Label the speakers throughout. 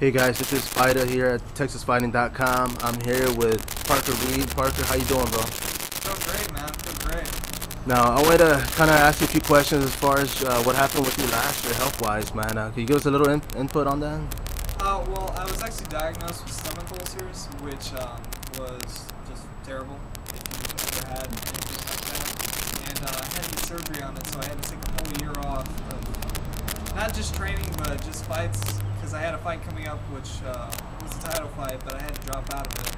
Speaker 1: Hey guys, this is Spida here at TexasFighting.com. I'm here with Parker Reid. Parker, how you doing, bro?
Speaker 2: Doing great, man. Doing great.
Speaker 1: Now, I wanted to kind of ask you a few questions as far as uh, what happened with you last year, health-wise, man. Uh, can you give us a little in input on that?
Speaker 2: Uh, well, I was actually diagnosed with stomach ulcers, which um, was just terrible if you've ever had anything like that. And uh, I had surgery on it, so I had to take a whole year off of not just training, but just fights, because I had a fight coming up, which uh, was a title fight, but I had to drop out of it.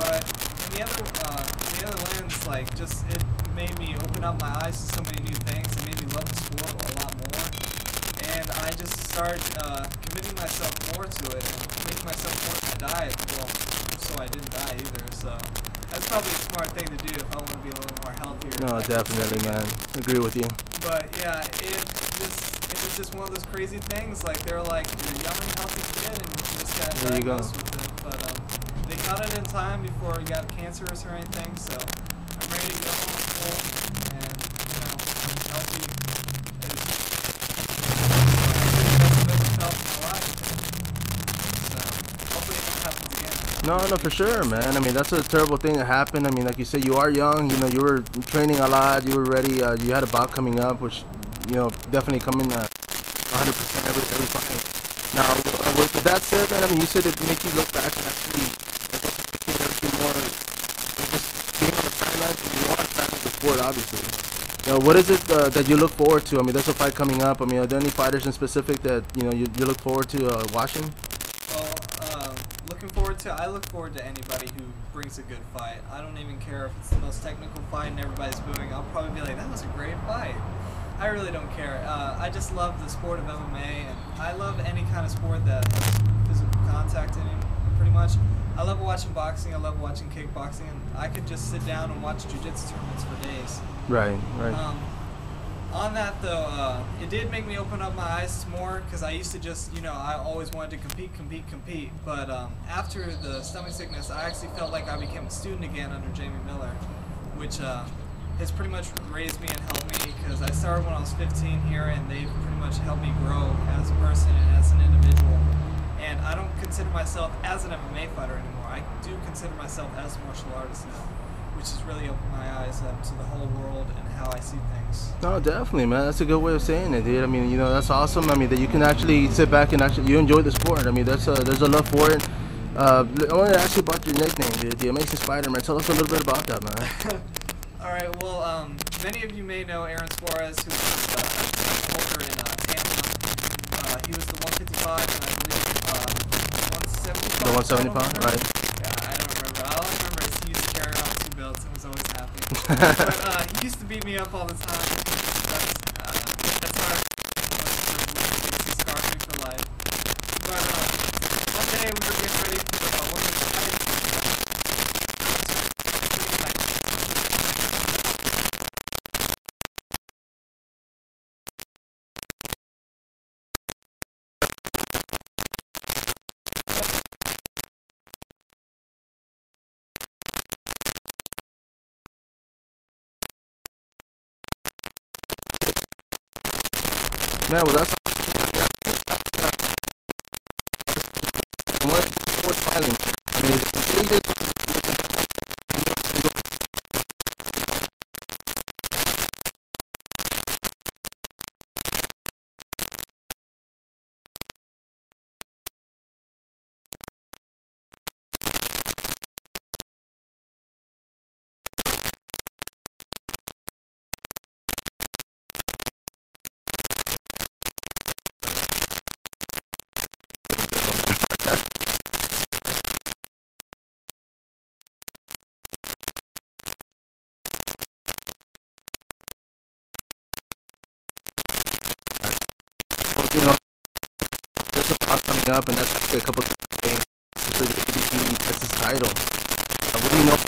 Speaker 2: But in the other, uh, in the other lens, like, just it made me open up my eyes to so many new things. It made me love the sport a lot more. And I just started uh, committing myself more to it and making myself work my diet. Well, so I didn't die either. So that's probably a smart thing to do if I want to be a little more healthier.
Speaker 1: No, definitely, man. Agree with you.
Speaker 2: But yeah, it just it was just one of those crazy things. Like they're like you're young and healthy kid, and you just got
Speaker 1: There you go.
Speaker 2: diagnosed with it. But um, they caught it in time before it got cancerous or anything. So I'm ready to go home full and you know healthy. Is,
Speaker 1: No, no, for sure, man. I mean, that's a terrible thing that happened. I mean, like you said, you are young. You know, you were training a lot. You were ready. Uh, you had a bout coming up, which, you know, definitely coming uh, 100% every, every fight. Now, uh, with that said, man, I mean, you said it made you look back and actually making everything more, just being on the sidelines you are a the sport, obviously. You know, what is it uh, that you look forward to? I mean, there's a fight coming up. I mean, are there any fighters in specific that, you know, you, you look forward to uh, watching?
Speaker 2: Um, looking forward to. I look forward to anybody who brings a good fight. I don't even care if it's the most technical fight and everybody's booing. I'll probably be like, "That was a great fight." I really don't care. Uh, I just love the sport of MMA, and I love any kind of sport that has physical contact in it. Pretty much, I love watching boxing. I love watching kickboxing, and I could just sit down and watch jujitsu tournaments for days.
Speaker 1: Right, right.
Speaker 2: Um, on that though, uh, it did make me open up my eyes more because I used to just, you know, I always wanted to compete, compete, compete. But um, after the stomach sickness, I actually felt like I became a student again under Jamie Miller, which uh, has pretty much raised me and helped me because I started when I was 15 here, and they've pretty much helped me grow as a person and as an individual. And I don't consider myself as an MMA fighter anymore. I do consider myself as a martial artist now, which has really opened my eyes up to the whole world and how I see things.
Speaker 1: No, definitely, man. That's a good way of saying it, dude. I mean, you know, that's awesome. I mean, that you can actually sit back and actually you enjoy the sport. I mean, that's a, there's a love for it. Uh, I wanted to ask you about your nickname, dude. The Amazing Spider-Man. Tell us a little bit about that, man.
Speaker 2: All right. Well, um, many of you may know Aaron Suarez, who was uh, a poker in uh, Tampa. Uh, he was the 155 and I believe uh, 175.
Speaker 1: The 175, right?
Speaker 2: Yeah, I don't remember. All I remember is he used to carry around two belts and was always happy. but uh, he used to beat me up all the time. That's, uh, that's how I he scarred me for life. But uh, one day we were getting ready for uh, one of the fights.
Speaker 1: Man, well, you know, there's a lot coming up, and that's actually a couple of things for the ABG Texas title. Uh, what do you know